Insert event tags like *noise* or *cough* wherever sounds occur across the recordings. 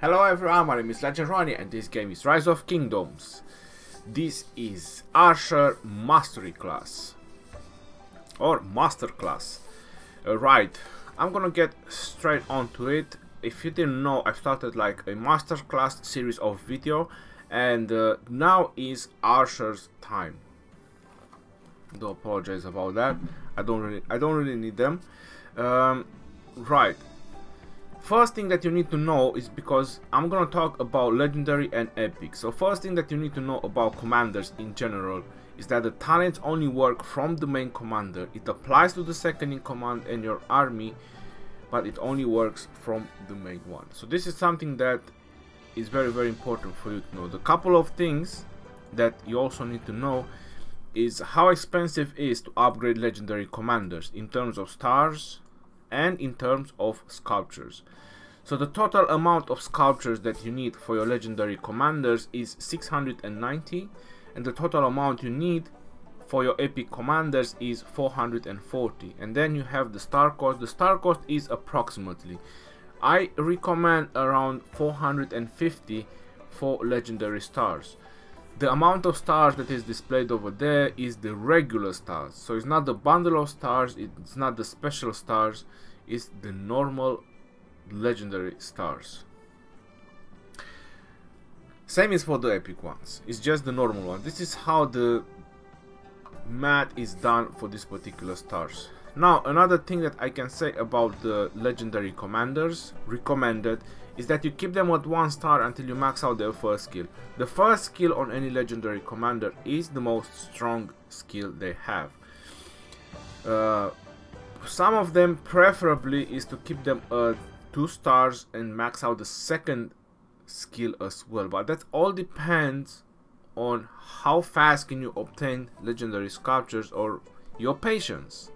Hello everyone, my name is Legend Rhony and this game is Rise of Kingdoms. This is Archer Mastery class. Or Master class. Uh, right, I'm gonna get straight onto it. If you didn't know, I've started like a Master class series of video and uh, now is Archer's time. Do apologize about that. I don't really, I don't really need them. Um, right, First thing that you need to know is because I'm gonna talk about legendary and epic. So first thing that you need to know about commanders in general is that the talents only work from the main commander. It applies to the second in command and your army, but it only works from the main one. So this is something that is very very important for you to know. The couple of things that you also need to know is how expensive is to upgrade legendary commanders in terms of stars, and in terms of sculptures. So the total amount of sculptures that you need for your legendary commanders is 690 and the total amount you need for your epic commanders is 440 and then you have the star cost. The star cost is approximately i recommend around 450 for legendary stars the amount of stars that is displayed over there is the regular stars. So it's not the bundle of stars it's not the special stars it's the normal legendary stars. Same is for the epic ones. It's just the normal one. This is how the math is done for these particular stars. Now another thing that I can say about the legendary commanders recommended is that you keep them at one star until you max out their first skill. The first skill on any legendary commander is the most strong skill they have. Uh, some of them preferably is to keep them at two stars and max out the second skill as well but that all depends on how fast can you obtain legendary sculptures or your patience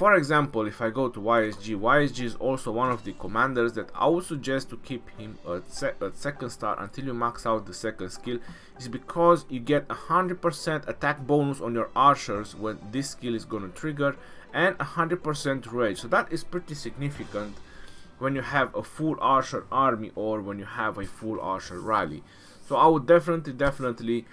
for example, if I go to YSG, YSG is also one of the commanders that I would suggest to keep him at, se second star until you max out the second skill is because you get 100% attack bonus on your archers when this skill is to trigger and 100% rage. So that is pretty significant when you have a full archer army or when you have a full archer rally. So I would definitely, definitely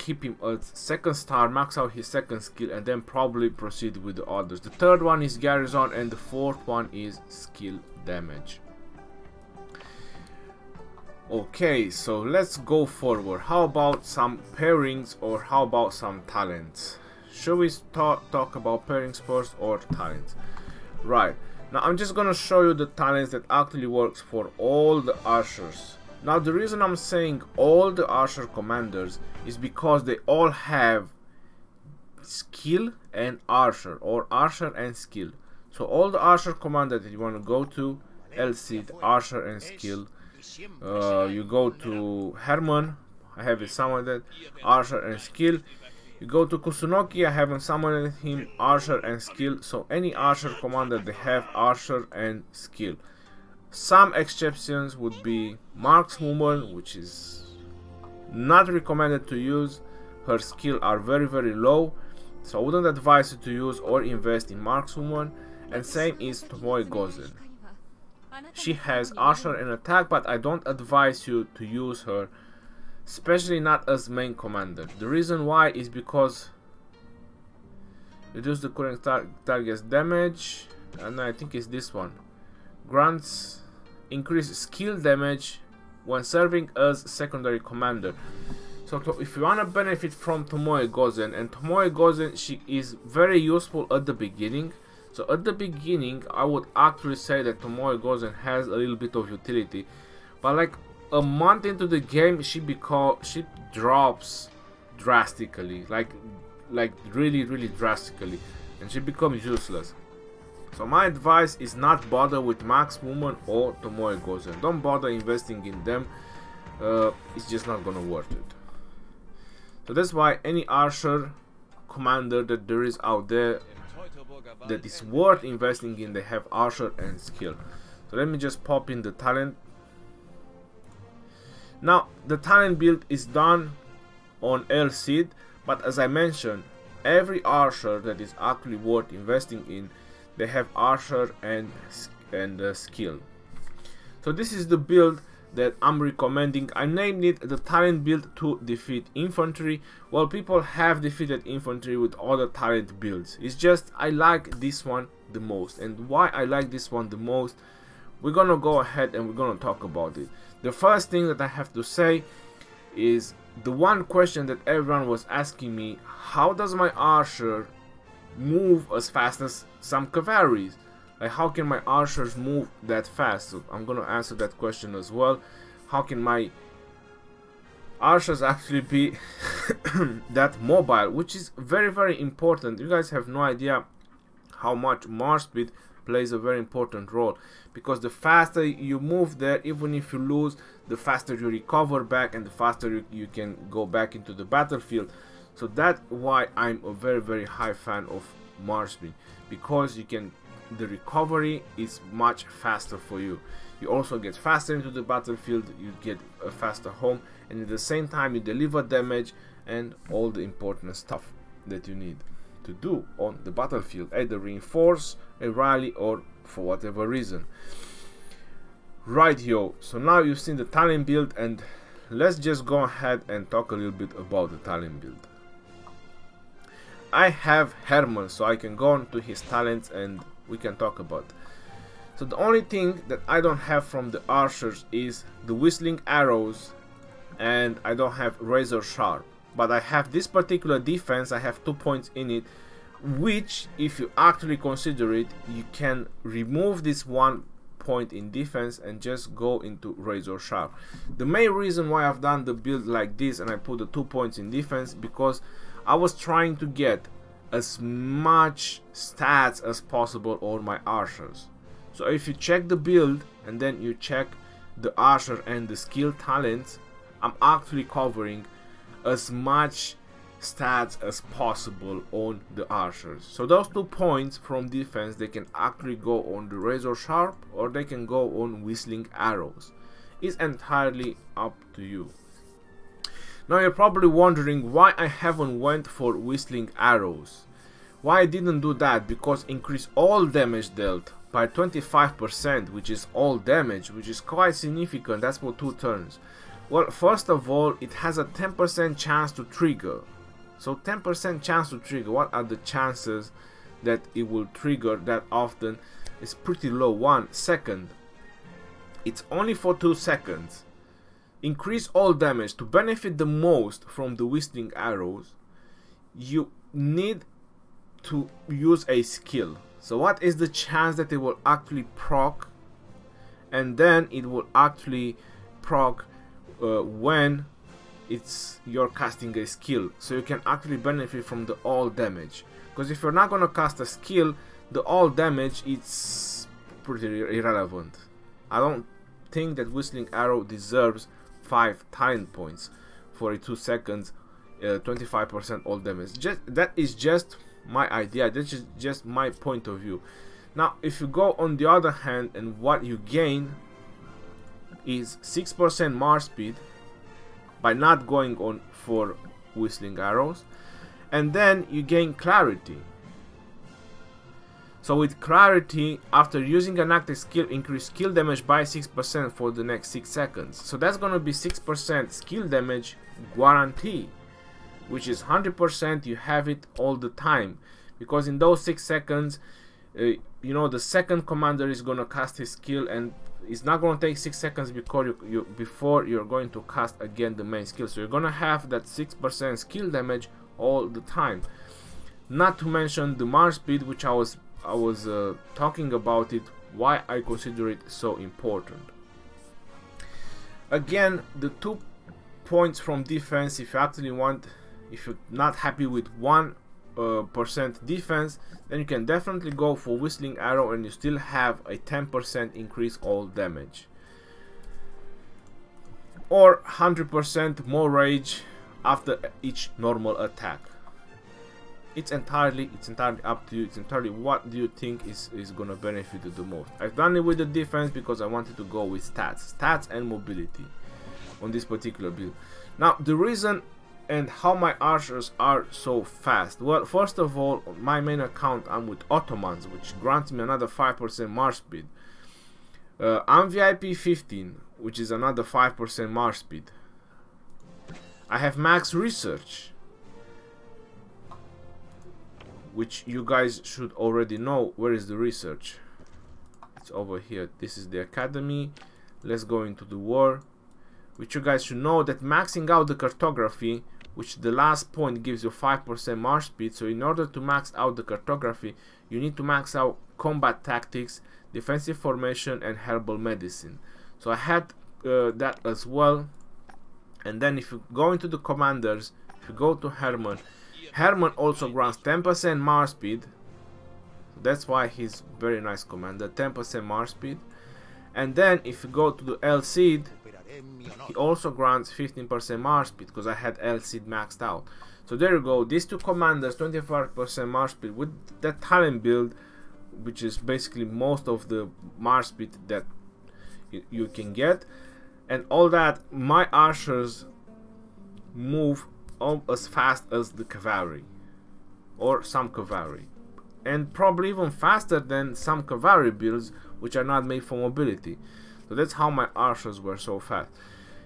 keep him at second star, max out his second skill, and then probably proceed with the others. The third one is Garrison, and the fourth one is skill damage. Okay, so let's go forward. How about some pairings or how about some talents? Should we start talk about pairings first or talents? Right, now I'm just gonna show you the talents that actually works for all the archers. Now the reason I'm saying all the Archer commanders is because they all have skill and Archer or Archer and skill. So all the Archer commander that you want to go to, El Cid, Archer and skill. Uh, you go to Hermann, I have it summoned that, Archer and skill. You go to Kusunoki, I haven't summoned him, Archer and skill. So any Archer commander they have Archer and skill. Some exceptions would be Markswoman, which is not recommended to use. Her skill are very very low, so I wouldn't advise you to use or invest in Markswoman. And same is Tomoe Gozen. She has Archer and attack, but I don't advise you to use her, especially not as main commander. The reason why is because reduce the current tar target's damage, and I think it's this one. Grants increase skill damage when serving as secondary commander. So if you wanna benefit from Tomoe Gozen, and Tomoe Gozen, she is very useful at the beginning. So at the beginning, I would actually say that Tomoe Gozen has a little bit of utility. But like a month into the game, she become she drops drastically, like like really really drastically, and she becomes useless. So my advice is not bother with Markswoman or Tomoe Gozen. Don't bother investing in them. Uh, it's just not gonna worth it. So that's why any archer commander that there is out there that is worth investing in, they have archer and skill. So let me just pop in the talent. Now the talent build is done on El Cid, but as I mentioned, every archer that is actually worth investing in they have archer and and uh, skill So this is the build that I'm recommending. I named it the talent build to defeat infantry. Well, people have defeated infantry with other talent builds. It's just I like this one the most. And why I like this one the most, we're gonna go ahead and we're gonna talk about it. The first thing that I have to say is the one question that everyone was asking me, how does my archer move as fast as some cavalries? Like how can my archers move that fast? So I'm gonna answer that question as well. How can my archers actually be *coughs* that mobile? Which is very very important. You guys have no idea how much march speed plays a very important role because the faster you move there even if you lose the faster you recover back and the faster you, you can go back into the battlefield so that's why I'm a very very high fan of speed because you can the recovery is much faster for you. You also get faster into the battlefield you get a faster home and at the same time you deliver damage and all the important stuff that you need to do on the battlefield either reinforce a rally or for whatever reason. Right yo. So now you've seen the talent build and let's just go ahead and talk a little bit about the talent build I have Hermann, so I can go on to his talents and we can talk about. So the only thing that I don't have from the archers is the whistling arrows and I don't have razor sharp. But I have this particular defense, I have two points in it, which if you actually consider it, you can remove this one point in defense and just go into razor sharp. The main reason why I've done the build like this and I put the two points in defense because I was trying to get as much stats as possible on my archers. So if you check the build and then you check the archer and the skill talents, I'm actually covering as much stats as possible on the archers. So those two points from defense, they can actually go on the razor sharp or they can go on whistling arrows. It's entirely up to you. Now you're probably wondering why I haven't went for Whistling Arrows. Why I didn't do that? Because increase all damage dealt by 25%, which is all damage, which is quite significant, that's for two turns. Well, first of all, it has a 10% chance to trigger. So 10% chance to trigger, what are the chances that it will trigger that often? It's pretty low. One second. It's only for two seconds increase all damage to benefit the most from the whistling arrows you need to use a skill. So what is the chance that it will actually proc? And then it will actually proc uh, when it's you're casting a skill. So you can actually benefit from the all damage. Because if you're not gonna cast a skill the all damage it's pretty irrelevant. I don't think that whistling arrow deserves 5 talent points for a 2 seconds 25% uh, all damage. Just that is just my idea. That's just, just my point of view. Now if you go on the other hand and what you gain is 6% march speed by not going on for whistling arrows and then you gain clarity so with clarity, after using an active skill, increase skill damage by 6% for the next 6 seconds. So that's gonna be 6% skill damage guarantee, which is 100% you have it all the time. Because in those 6 seconds, uh, you know, the second commander is gonna cast his skill and it's not gonna take 6 seconds before, you, you, before you're going to cast again the main skill. So you're gonna have that 6% skill damage all the time. Not to mention the march speed, which I was I was uh, talking about it, why I consider it so important. Again, the two points from defense, if you actually want, if you're not happy with one uh, percent defense, then you can definitely go for Whistling Arrow and you still have a 10% increase all damage. Or 100% more rage after each normal attack it's entirely it's entirely up to you it's entirely what do you think is is gonna benefit you the most. I've done it with the defense because i wanted to go with stats stats and mobility on this particular build. Now the reason and how my archers are so fast. Well first of all on my main account i'm with ottomans which grants me another 5% march speed. Uh, I'm VIP 15, which is another 5% march speed. I have max research, which you guys should already know. Where is the research? It's over here. This is the academy. Let's go into the war, which you guys should know that maxing out the cartography, which the last point gives you 5% march speed. So in order to max out the cartography, you need to max out combat tactics defensive formation and herbal medicine so I had uh, that as well and then if you go into the commanders if you go to Hermann Hermann also grants 10% march speed. That's why he's very nice commander 10% march speed. And then if you go to the El Cid he also grants 15% march speed because I had El Cid maxed out. So there you go. These two commanders 25% march speed with that talent build which is basically most of the march speed that you can get. And all that my archers move as fast as the cavalry or some cavalry and probably even faster than some cavalry builds which are not made for mobility. So that's how my archers were so fast.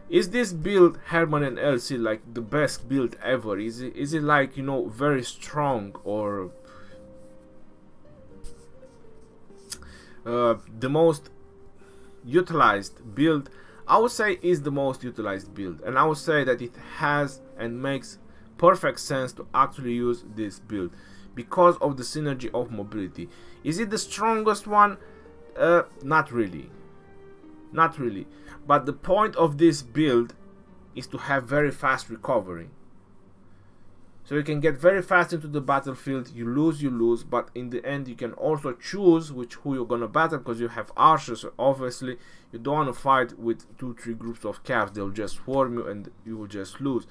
Is this build Hermann and El Cid like the best build ever? Is it is it like you know very strong or Uh, the most utilized build I would say is the most utilized build and I would say that it has and makes perfect sense to actually use this build because of the synergy of mobility. Is it the strongest one? Uh, not really. Not really. But the point of this build is to have very fast recovery so you can get very fast into the battlefield, you lose, you lose, but in the end you can also choose which who you're gonna battle because you have archers, so obviously you don't wanna fight with two, three groups of cavs, they'll just swarm you and you will just lose.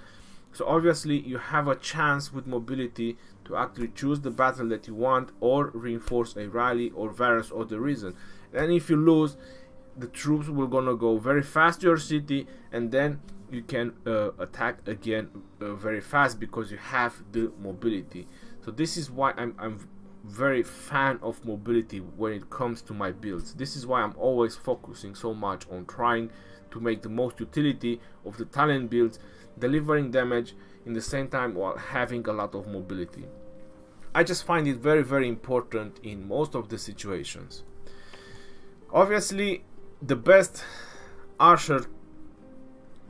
So obviously you have a chance with mobility to actually choose the battle that you want or reinforce a rally or various other reason. And if you lose, the troops will gonna go very fast to your city and then you can uh, attack again uh, very fast because you have the mobility. So this is why I'm, I'm very fan of mobility when it comes to my builds. This is why I'm always focusing so much on trying to make the most utility of the talent builds delivering damage in the same time while having a lot of mobility. I just find it very very important in most of the situations. Obviously the best archer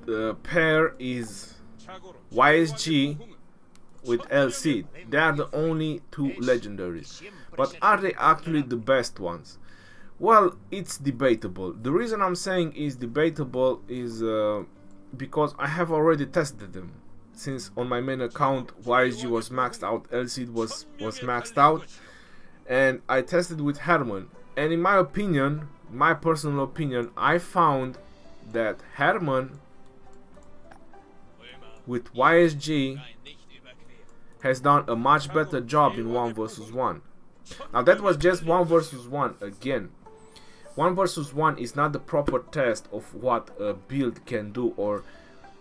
uh, pair is YSG with El Cid. They are the only two legendaries. But are they actually the best ones? Well, it's debatable. The reason I'm saying is debatable is uh, because I have already tested them. Since on my main account YSG was maxed out, El Cid was, was maxed out. And I tested with Hermann. And in my opinion, my personal opinion, I found that Hermann with YSG has done a much better job in 1 versus 1. Now that was just 1 versus 1 again. 1 versus 1 is not the proper test of what a build can do or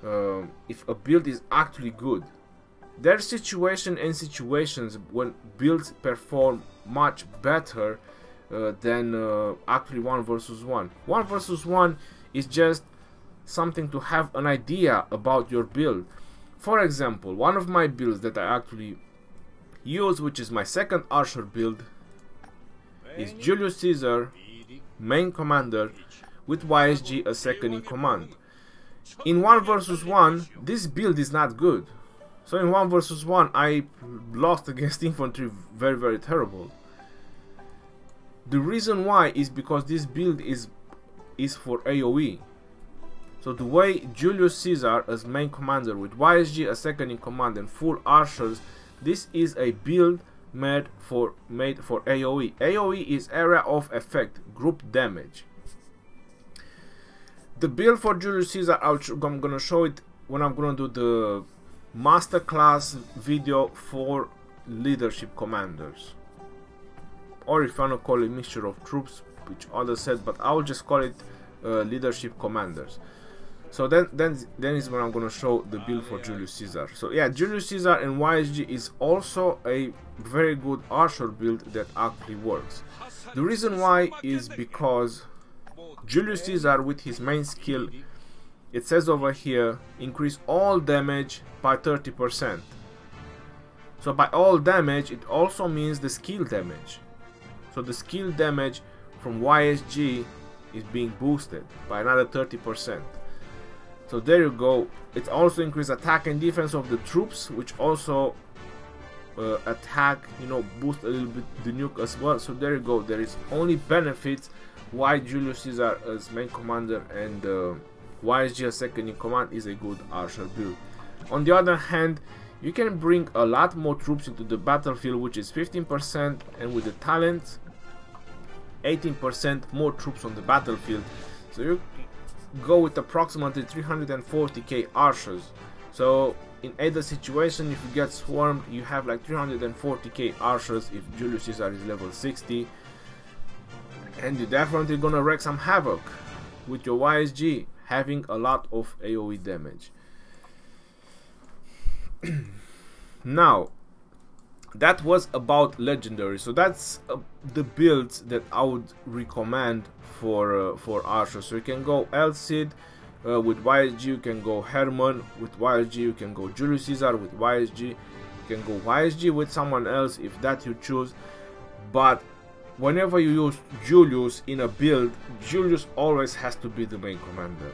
uh, if a build is actually good. There are situations and situations when builds perform much better uh, than uh, actually 1 versus 1. 1 versus 1 is just something to have an idea about your build. For example, one of my builds that I actually use, which is my second Archer build, is Julius Caesar, main commander, with YSG a second in command. In 1 versus 1, this build is not good. So in 1 versus 1, I lost against *laughs* infantry very very terrible. The reason why is because this build is is for AoE. So the way Julius Caesar as main commander with YSG as second in command and full archers, this is a build made for made for AoE. AoE is area of effect, group damage. The build for Julius Caesar, I'm gonna show it when I'm gonna do the masterclass video for leadership commanders. Or if you wanna call it mixture of troops, which others said, but I'll just call it uh, leadership commanders. So then, then, then is when I'm gonna show the build for Julius Caesar. So yeah, Julius Caesar and YSG is also a very good archer build that actually works. The reason why is because Julius Caesar with his main skill, it says over here, increase all damage by 30%. So by all damage, it also means the skill damage. So the skill damage from YSG is being boosted by another 30%. So there you go. It also increases attack and defense of the troops, which also uh, attack, you know, boost a little bit the nuke as well. So there you go. There is only benefits why Julius Caesar as main commander and uh, YSG as second in command is a good archer build. On the other hand, you can bring a lot more troops into the battlefield, which is 15%, and with the talent, 18% more troops on the battlefield. So you go with approximately 340k archers. So in either situation, if you get swarmed, you have like 340k archers if Julius Caesar is level 60. And you're definitely gonna wreak some havoc with your YSG having a lot of AoE damage. *clears throat* now, that was about legendary. So that's uh, the build that i would recommend for uh, for archer. So you can go El Cid uh, with YSG you can go Hermann with YSG you can go Julius Caesar with YSG you can go YSG with someone else if that you choose. But whenever you use Julius in a build Julius always has to be the main commander.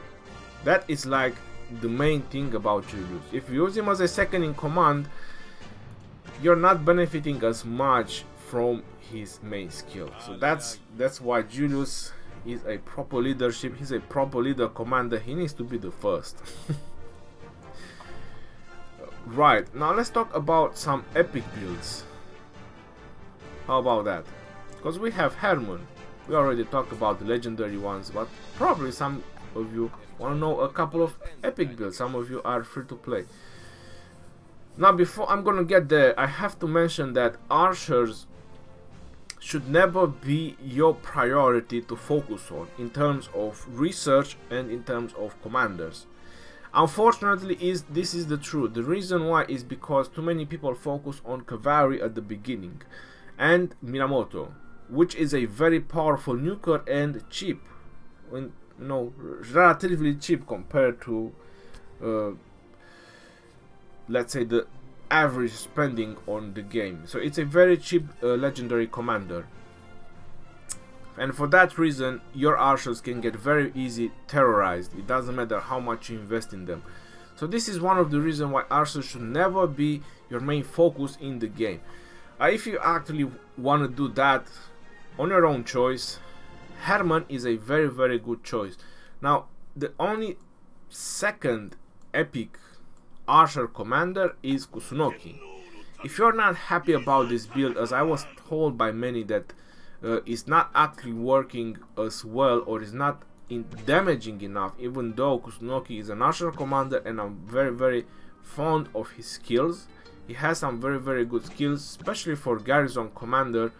That is like the main thing about Julius. If you use him as a second in command you're not benefiting as much from his main skill. So oh, that's that's why Julius is a proper leadership. He's a proper leader commander. He needs to be the first. *laughs* right, now let's talk about some epic builds. How about that? Because we have Hermann. We already talked about the legendary ones, but probably some of you want to know a couple of epic builds. Some of you are free to play. Now before I'm gonna get there, I have to mention that archers should never be your priority to focus on in terms of research and in terms of commanders. Unfortunately, is this is the truth. The reason why is because too many people focus on cavalry at the beginning and Minamoto, which is a very powerful nuker and cheap, you know, relatively cheap compared to uh, let's say the average spending on the game. So it's a very cheap uh, legendary commander. And for that reason your archers can get very easy terrorized. It doesn't matter how much you invest in them. So this is one of the reasons why archers should never be your main focus in the game. Uh, if you actually want to do that on your own choice Hermann is a very very good choice. Now the only second epic Archer Commander is Kusunoki. If you're not happy about this build, as I was told by many that uh, it's not actually working as well or is not in damaging enough, even though Kusunoki is an Archer Commander and I'm very very fond of his skills. He has some very very good skills, especially for Garrison Commander.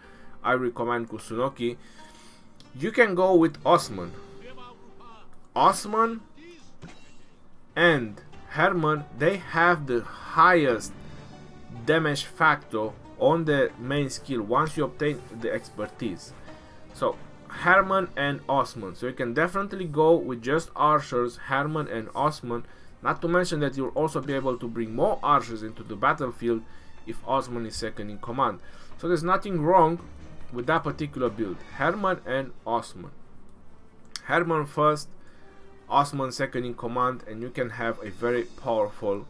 I recommend Kusunoki. You can go with Osman. Osman and Hermann, they have the highest damage factor on the main skill once you obtain the expertise. So Hermann and Osman. So you can definitely go with just archers, Hermann and Osman. Not to mention that you'll also be able to bring more archers into the battlefield if Osman is second in command. So there's nothing wrong with that particular build. Hermann and Osman. Hermann first, Osman second in command and you can have a very powerful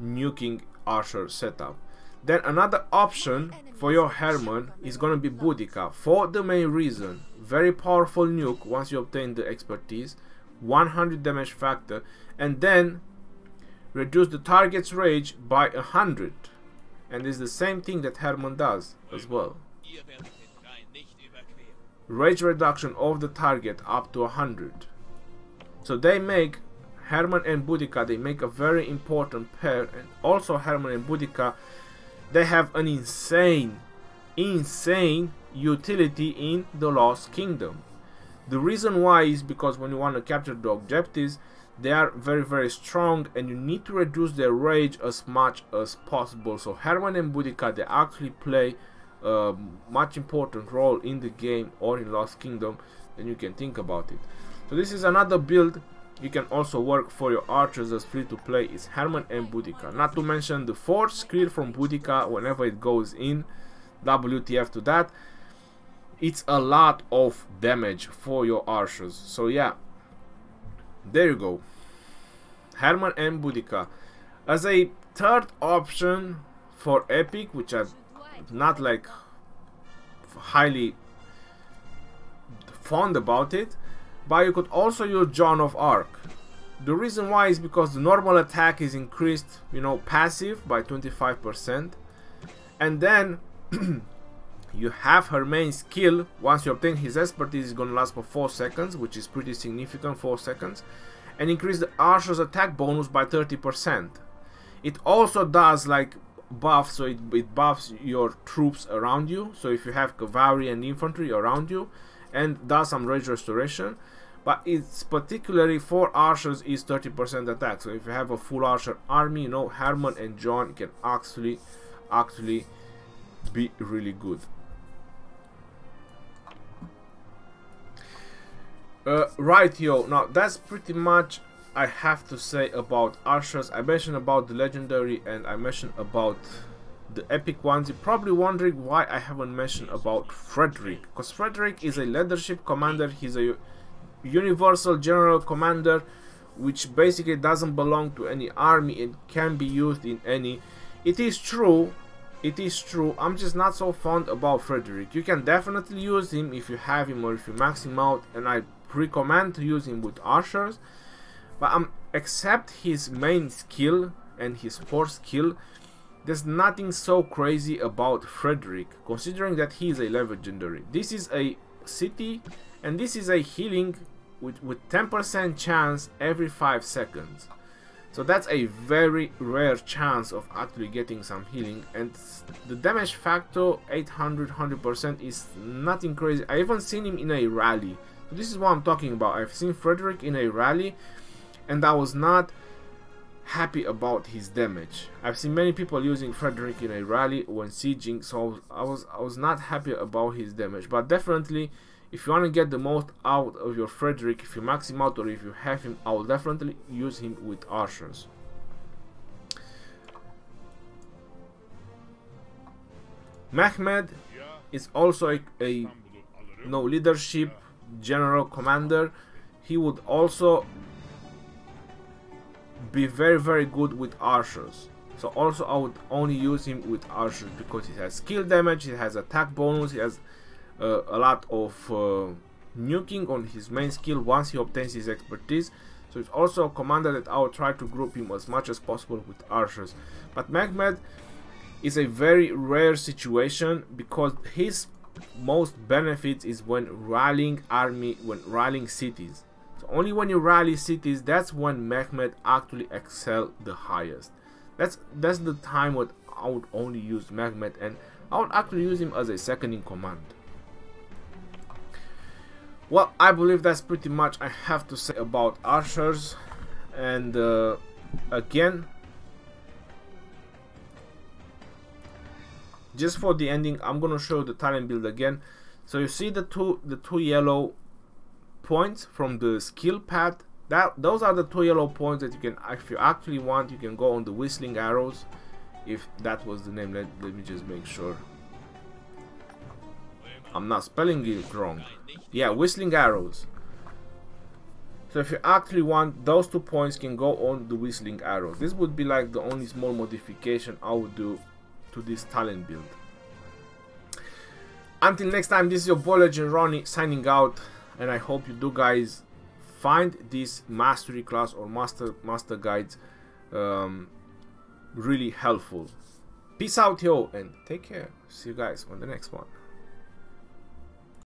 nuking archer setup. Then another option for your Hermann is gonna be Boudica for the main reason. Very powerful nuke once you obtain the expertise, 100 damage factor, and then reduce the target's rage by 100. And it's the same thing that Hermann does as well. Rage reduction of the target up to 100. So they make Hermann and Boudica, they make a very important pair and also Hermann and Boudica, they have an insane, insane utility in the Lost Kingdom. The reason why is because when you want to capture the objectives, they are very very strong and you need to reduce their rage as much as possible. So Hermann and Boudica, they actually play a much important role in the game or in Lost Kingdom then you can think about it so this is another build you can also work for your archers as free to play is Hermann and Boudica. Not to mention the force clear from Boudica whenever it goes in WTF to that it's a lot of damage for your archers. So yeah there you go. Hermann and Boudica. As a third option for epic which I'm not like highly fond about it but you could also use Joan of Arc. The reason why is because the normal attack is increased you know passive by 25% and then *clears throat* you have her main skill. Once you obtain his expertise is gonna last for 4 seconds which is pretty significant 4 seconds and increase the archer's attack bonus by 30% it also does like buff so it, it buffs your troops around you. So if you have cavalry and infantry around you and does some rage restoration but it's particularly for archers is 30% attack. So if you have a full archer army you know Hermann and Joan can actually actually be really good. Uh, right yo. Now that's pretty much I have to say about archers. I mentioned about the legendary and I mentioned about the epic ones. You're probably wondering why I haven't mentioned about Frederick. Because Frederick is a leadership commander. He's a universal general commander which basically doesn't belong to any army and can be used in any. It is true it is true i'm just not so fond about frederick. You can definitely use him if you have him or if you max him out and i recommend to use him with archers. But um except his main skill and his fourth skill there's nothing so crazy about frederick considering that he is a legendary. This is a city and this is a healing with, with 10% chance every 5 seconds. So that's a very rare chance of actually getting some healing and the damage factor 800 100% is nothing crazy. I even seen him in a rally. So this is what I'm talking about. I've seen Frederick in a rally and I was not happy about his damage. I've seen many people using Frederick in a rally when sieging so I was I was not happy about his damage but definitely if you want to get the most out of your Frederick, if you max him out or if you have him, I will definitely use him with archers. Mehmed is also a, a no leadership general commander. He would also be very very good with archers. So also I would only use him with archers because he has skill damage, he has attack bonus, he has uh, a lot of uh, nuking on his main skill once he obtains his expertise. So it's also a commander that I will try to group him as much as possible with archers. But Mehmed is a very rare situation because his most benefit is when rallying army, when rallying cities. So only when you rally cities, that's when Mehmed actually excel the highest. That's that's the time what I would only use Mehmed and I would actually use him as a second in command. Well, I believe that's pretty much I have to say about archers. And uh, again, just for the ending, I'm gonna show the talent build again. So you see the two the two yellow points from the skill pad. That those are the two yellow points that you can, if you actually want, you can go on the whistling arrows. If that was the name, let, let me just make sure. I'm not spelling it wrong. Yeah, Whistling Arrows. So if you actually want, those two points can go on the Whistling Arrows. This would be like the only small modification I would do to this talent build. Until next time, this is your boy Legend Rhony signing out. And I hope you do guys find this mastery class or master master guides um, really helpful. Peace out yo and take care. See you guys on the next one.